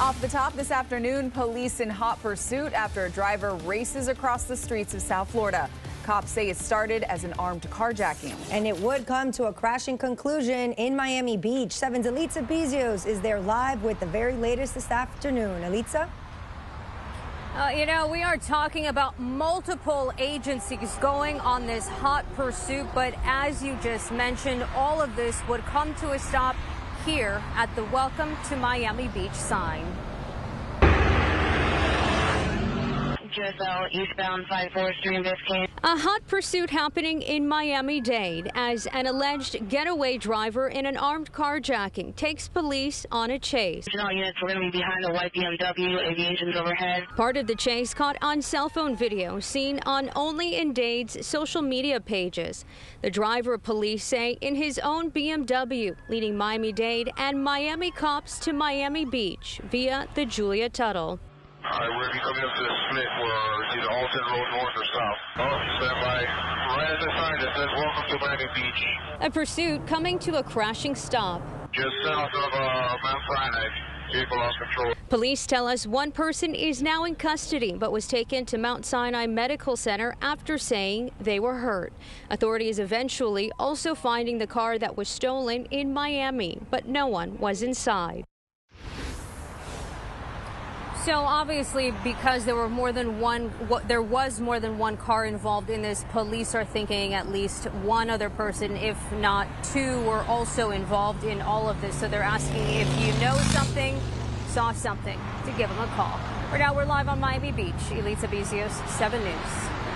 Off the top this afternoon, police in hot pursuit after a driver races across the streets of South Florida. Cops say it started as an armed carjacking. And it would come to a crashing conclusion in Miami Beach. 7's Elitza Bezios is there live with the very latest this afternoon. Elitza? Uh, you know, we are talking about multiple agencies going on this hot pursuit, but as you just mentioned, all of this would come to a stop here at the Welcome to Miami Beach sign. QSL eastbound 54th Street, Biscayne. A hot pursuit happening in Miami-Dade as an alleged getaway driver in an armed carjacking takes police on a chase. All units are going to be behind the white BMW, aviation's overhead. Part of the chase caught on cell phone video seen on Only in Dade's social media pages. The driver, police say, in his own BMW, leading Miami-Dade and Miami cops to Miami Beach via the Julia Tuttle. All right, we're coming up to the split where it's either Alton Road North or South. Oh, stand by. Right at the sign that says Welcome to Miami Beach. A pursuit coming to a crashing stop. Just south of uh, Mount Sinai. Vehicle lost control. Police tell us one person is now in custody but was taken to Mount Sinai Medical Center after saying they were hurt. Authorities eventually also finding the car that was stolen in Miami, but no one was inside. So obviously, because there were more than one, there was more than one car involved in this, police are thinking at least one other person, if not two, were also involved in all of this. So they're asking if you know something, saw something, to give them a call. Right now, we're live on Miami Beach. Elitza Bezios, 7 News.